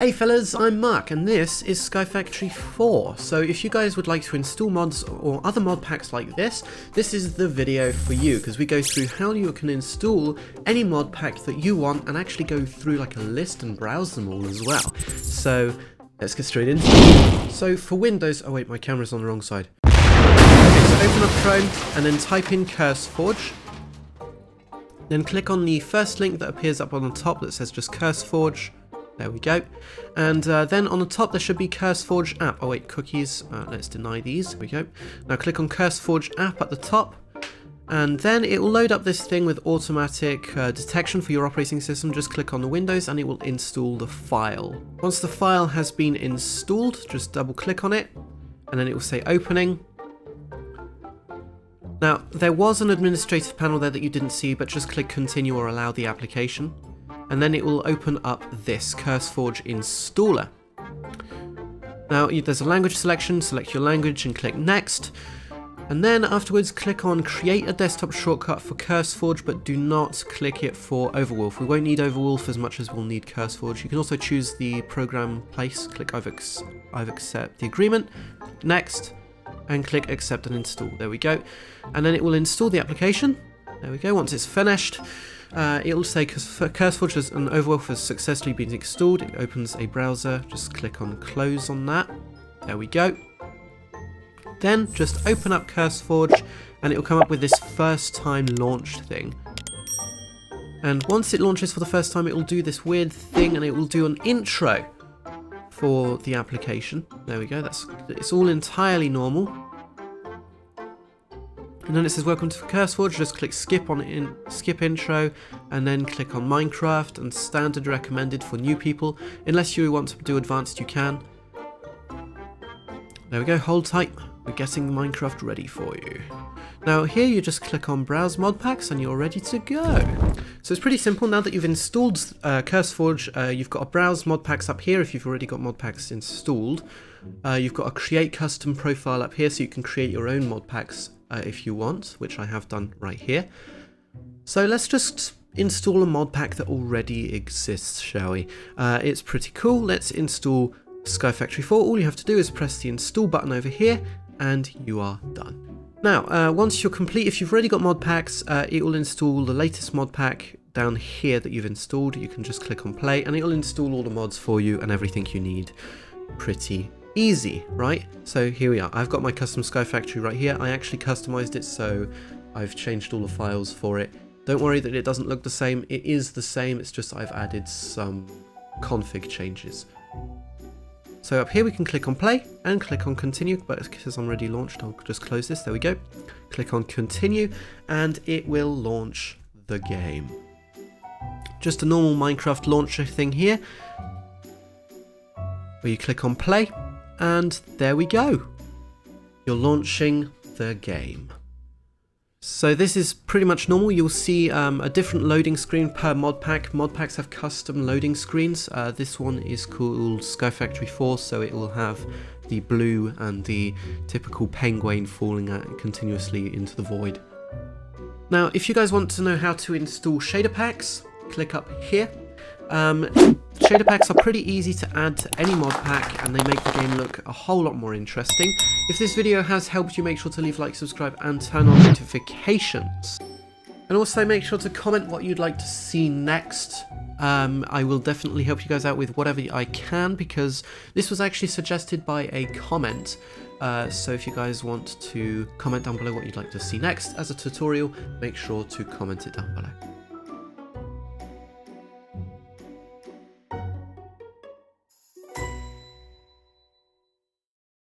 Hey fellas, I'm Mark and this is Sky Factory 4. So if you guys would like to install mods or other mod packs like this, this is the video for you because we go through how you can install any mod pack that you want and actually go through like a list and browse them all as well. So let's get straight in. So for Windows, oh wait, my camera's on the wrong side. Okay, so open up Chrome and then type in CurseForge. Then click on the first link that appears up on the top that says just CurseForge there we go. And uh, then on the top there should be CurseForge app. Oh wait, cookies. Uh, let's deny these. There we go. Now click on CurseForge app at the top. And then it will load up this thing with automatic uh, detection for your operating system. Just click on the Windows and it will install the file. Once the file has been installed, just double click on it and then it will say opening. Now, there was an administrative panel there that you didn't see, but just click continue or allow the application and then it will open up this CurseForge installer. Now there's a language selection, select your language and click next. And then afterwards click on create a desktop shortcut for CurseForge but do not click it for Overwolf. We won't need Overwolf as much as we'll need CurseForge. You can also choose the program place, click I've, I've accept the agreement, next, and click accept and install. There we go. And then it will install the application. There we go, once it's finished. Uh, it'll say CurseForge has and Overwolf has successfully been installed. It opens a browser. Just click on close on that. There we go. Then just open up CurseForge and it'll come up with this first time launch thing. And once it launches for the first time, it will do this weird thing and it will do an intro for the application. There we go. That's It's all entirely normal. And then it says welcome to CurseForge, just click skip on in skip intro and then click on Minecraft and standard recommended for new people. Unless you want to do advanced you can. There we go, hold tight. We're getting Minecraft ready for you. Now here you just click on browse mod packs and you're ready to go. So it's pretty simple now that you've installed uh, CurseForge, uh, you've got a browse mod packs up here if you've already got mod packs installed. Uh, you've got a create custom profile up here so you can create your own mod packs uh, if you want, which I have done right here. So let's just install a mod pack that already exists, shall we? Uh, it's pretty cool. Let's install Sky Factory 4. All you have to do is press the install button over here and you are done. Now, uh, once you're complete, if you've already got mod packs, uh, it will install the latest mod pack down here that you've installed. You can just click on play and it'll install all the mods for you and everything you need pretty easy, right? So here we are. I've got my custom Sky Factory right here. I actually customized it, so I've changed all the files for it. Don't worry that it doesn't look the same. It is the same, it's just I've added some config changes. So up here we can click on play and click on continue, but because I'm already launched, I'll just close this. There we go. Click on continue and it will launch the game. Just a normal Minecraft launcher thing here, where you click on play and there we go. You're launching the game. So this is pretty much normal. You'll see um, a different loading screen per mod pack. Mod packs have custom loading screens. Uh, this one is called Sky Factory 4, so it will have the blue and the typical penguin falling continuously into the void. Now, if you guys want to know how to install shader packs, click up here um, shader packs are pretty easy to add to any mod pack and they make the game look a whole lot more interesting. If this video has helped you, make sure to leave like, subscribe and turn on notifications. And also make sure to comment what you'd like to see next. Um, I will definitely help you guys out with whatever I can because this was actually suggested by a comment. Uh, so if you guys want to comment down below what you'd like to see next as a tutorial, make sure to comment it down below.